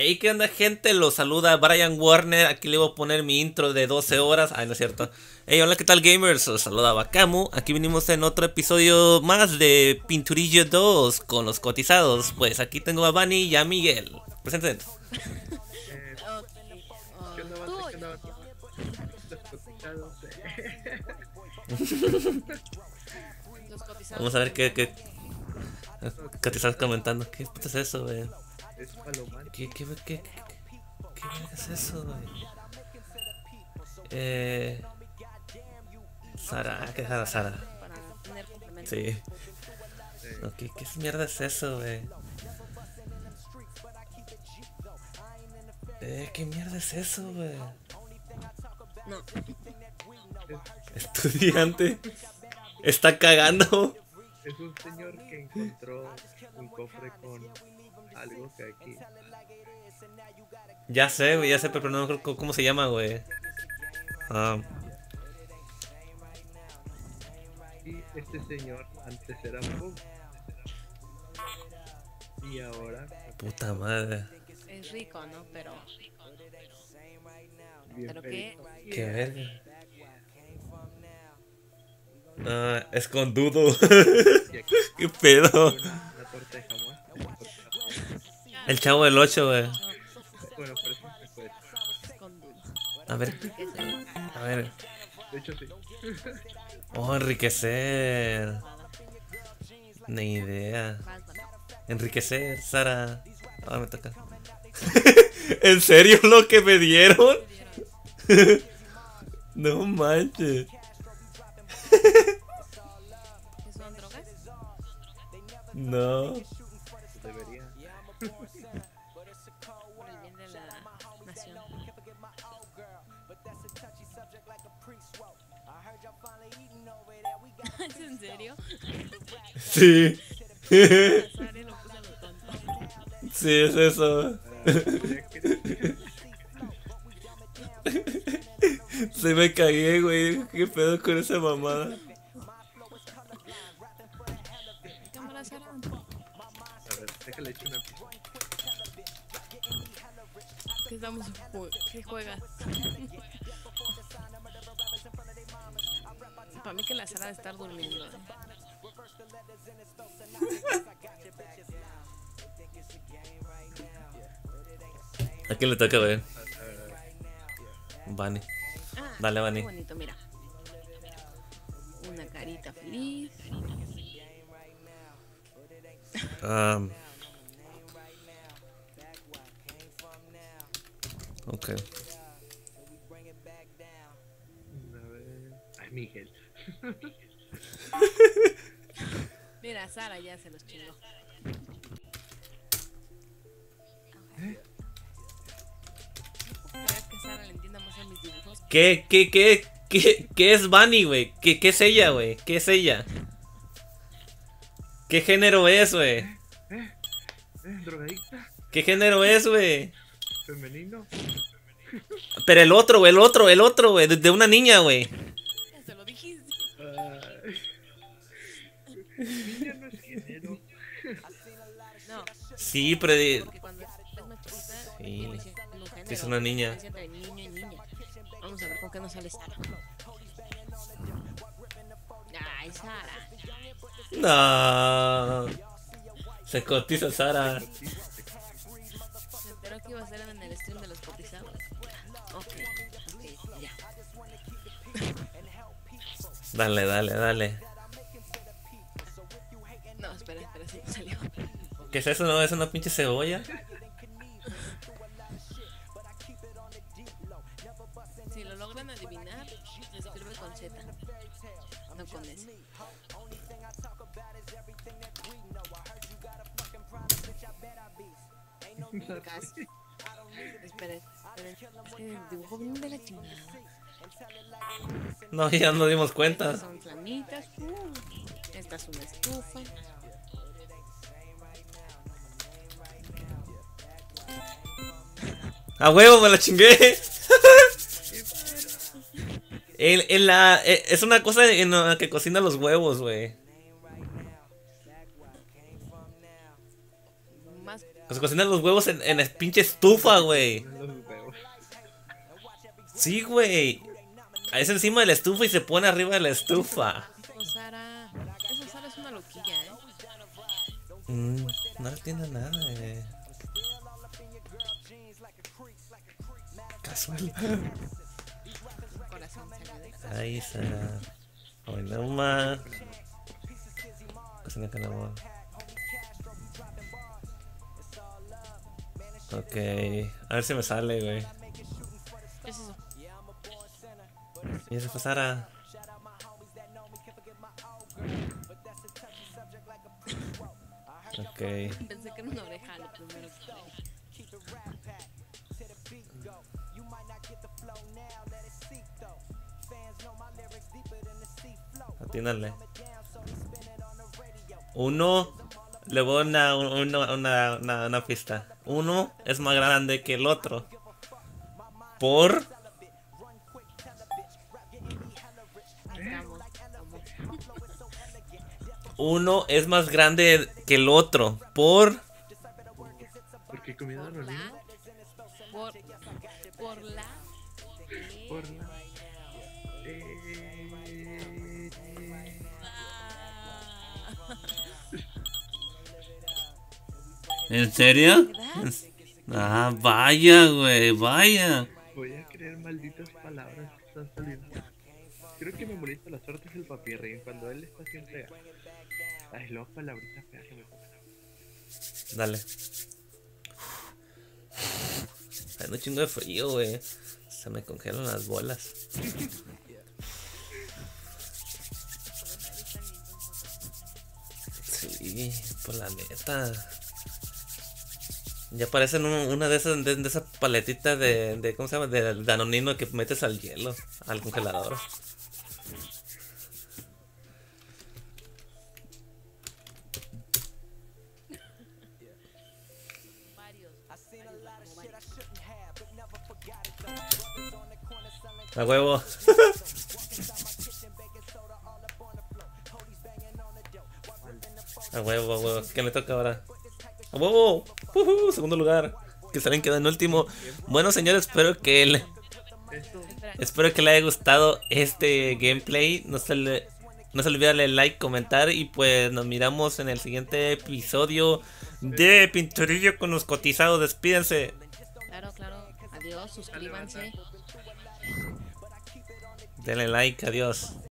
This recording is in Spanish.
Hey, ¿qué onda, gente? Los saluda Brian Warner. Aquí le voy a poner mi intro de 12 horas. Ay, no es cierto. Hey, hola, ¿qué tal, gamers? Los saluda Bakamu. Aquí venimos en otro episodio más de Pinturillo 2 con los cotizados. Pues aquí tengo a Bunny y a Miguel. Presenten. Cotizados, cotizados. Vamos a ver qué. qué... ¿Qué te estás comentando? ¿Qué es eso, güey? Es Palomar. ¿Qué, qué, qué, qué, qué es eso, güey? Eh. Sara, ¿qué es Sara? Sara. Sí. No, ¿qué, ¿Qué mierda es eso, güey? Eh, ¿qué mierda es eso, güey? No, Estudiante. Está cagando. Es un señor que encontró un cofre con algo que aquí. Ya sé, güey, ya sé, pero no me acuerdo cómo se llama, güey. Ah, Y este señor antes era pobre. Y ahora, puta madre. es rico, ¿no? Pero, bien pero qué. Qué verga. Ah, es con dudo. Qué pedo. El chavo del 8, güey. A ver, ¿Qué es el- a ver. De hecho, sí. Oh, enriquecer. Ni idea. Enriquecer, Sara. Ah, me toca. ¿En serio lo que me dieron? no manches. No. Debería. Por el bien de la nación. ¿Es en serio? Sí. Sí, es eso. Se me cagué, güey. ¿Qué pedo con esa mamada? Cámara, Sara. A ver, déjale echar una. ¿Qué estamos ju- ¿Qué juegas? Para mí que la Sara de estar durmiendo. ¿eh? ¿A quién le toca, ver. Bunny. Ah, Dale, Vani. Qué bonito, mira. Una carita feliz. Um, ok. A ver. Ay, Miguel. Mira, Sara ya se los chingó. ¿Qué, qué, qué, qué, qué es Bunny, güey? ¿Qué, ¿Qué es ella, güey? ¿Qué es ella? ¿Qué género es, güey? ¿Eh? ¿Drogadicta? ¿Qué género es, güey? ¿Femenino? Pero el otro, güey, el otro, el otro, güey, de, de una niña, güey. Ya se lo dijiste. Niña no es género. No, Sí, pero de- Sí. es una niña. Vamos a ver con qué nos sale Sara. Ay, Sara. No. Se cotiza Sara. Se enteró que iba a ser en el stream de los cotizados. Ok, ok, ya. Dale, dale, dale. No, espera, espera, sí, salió. ¿Qué es eso? ¿No es una pinche cebolla? Si lo logran adivinar, se escribe con Z. No con S. Casi. Esperen, esperen. Es que el dibujo bien de la chingada. No, ya nos dimos Estas cuenta. son flamitas. Uh, esta es una estufa. A huevo, me la chingué. En, en la, eh, es una cosa en la que cocina los huevos, güey. Se cocinan los huevos en, en pinche estufa, güey. Sí, güey. Es encima de la estufa y se pone arriba de la estufa. O Sara. Esa Sara es una loquilla, ¿eh? Mm, no entiendo nada, eh. Casual. Ahí Sara. Hoy no más. Cocina con amor. Ok. A ver si me sale, güey. ¿Qué es eso? Y esa fue Sara. Ok. Pensé que era una oreja lo primero. Atínale. Uno. Le voy una, una, una, una, una pista. Uno es más grande que el otro. Por. Uno es más grande que el otro. Por. ¿Por qué comida Por no la. Por, por la. Por la. Eh, ¿En serio? Ah, vaya, güey, vaya. voy a creer malditas palabras que están saliendo. Creo que me molesta la suerte es el papirrín cuando él está siempre. Ay, luego palabritas feas que me ponen. Dale. Hay un chingo de frío, güey. Se me congelan las bolas. Sí, por la neta. Ya parecen un- una de esas de, de paletitas de, de ¿cómo se llama? De danonino que metes al hielo, al congelador. A huevo. A huevo, a huevo. ¿Qué le toca ahora? A huevo. Segundo lugar. Que salen quedando en último. Bueno, señores, espero que Espera, espero que le haya gustado este gameplay. No se le, no se olvide darle like, comentar y pues nos miramos en el siguiente episodio de Pinturillo con los cotizados. Despídense. claro, claro. Adiós, suscríbanse. Denle like, adiós.